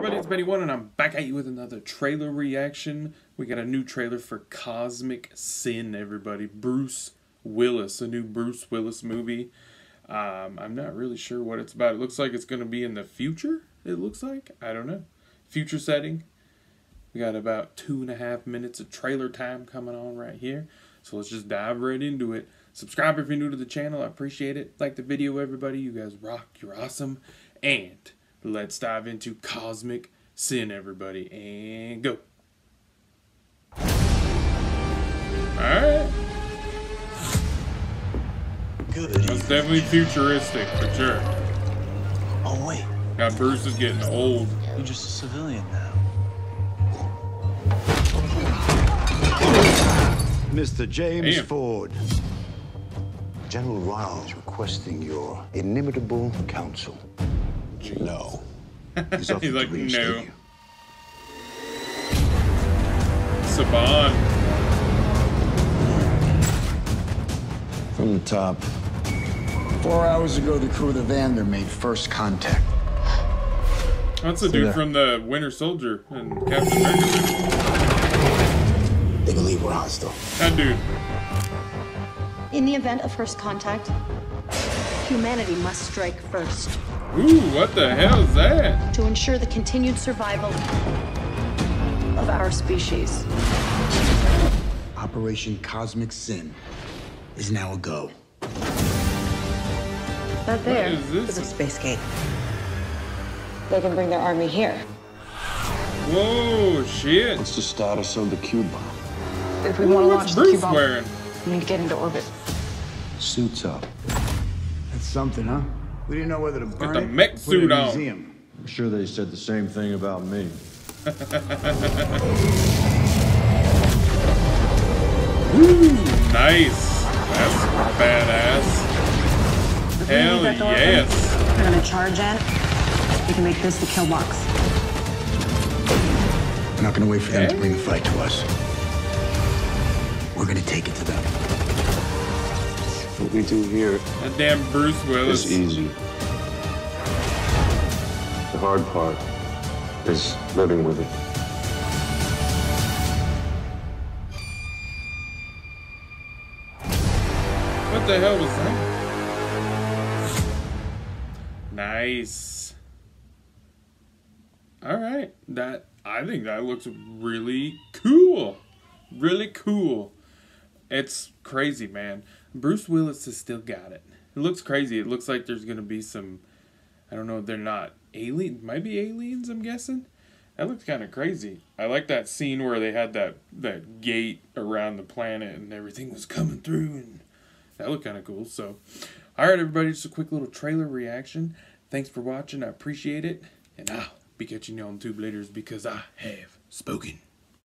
Benny Wan, and I'm back at you with another trailer reaction. We got a new trailer for Cosmic Sin, everybody. Bruce Willis, a new Bruce Willis movie. Um, I'm not really sure what it's about. It looks like it's going to be in the future, it looks like. I don't know. Future setting. We got about two and a half minutes of trailer time coming on right here. So let's just dive right into it. Subscribe if you're new to the channel. I appreciate it. Like the video, everybody. You guys rock. You're awesome. And let's dive into Cosmic Sin, everybody. And go. Alright. Good That's definitely futuristic, for sure. Oh wait, Now, Bruce is getting old. you're just a civilian now. Mr. James Damn. Ford. General Ryle is requesting your inimitable counsel. No. He's offered He's like, to reinstate "No." Saban. From the top. Four hours ago, the crew of the Vander made first contact. That's the dude there. from the Winter Soldier and Captain America. They believe we're hostile. That dude. In the event of first contact, humanity must strike first Ooh, what the hell is that? to ensure the continued survival of our species. Operation Cosmic Sin is now a go. That there is this? is a space gate. They can bring their army here. Whoa, shit. What's the status of the Q-bomb? If we want to launch What's the cube Q-bomb, wearing? we need to get into orbit. Suits up. That's something, huh? We didn't know whether to burn the it mech or put it in suit a on. museum. I'm sure they said the same thing about me. Ooh, nice. That's badass. Hell yes. We're gonna charge in. We can make this the kill box. We're not gonna wait for them to bring the fight to us. We're gonna take it to them. What we do here That damn Bruce Willis. It's easy. The hard part is living with it. What the hell was that? Nice. All right, that I think that looks really cool. Really cool. It's crazy, man. Bruce Willis has still got it. It looks crazy. It looks like there's gonna be some. I don't know. They're not alien. Might be aliens. I'm guessing. That looks kind of crazy. I like that scene where they had that that gate around the planet and everything was coming through and that looked kind of cool. So, all right, everybody, just a quick little trailer reaction. Thanks for watching. I appreciate it. And I'll be catching you on Tube later because I have spoken.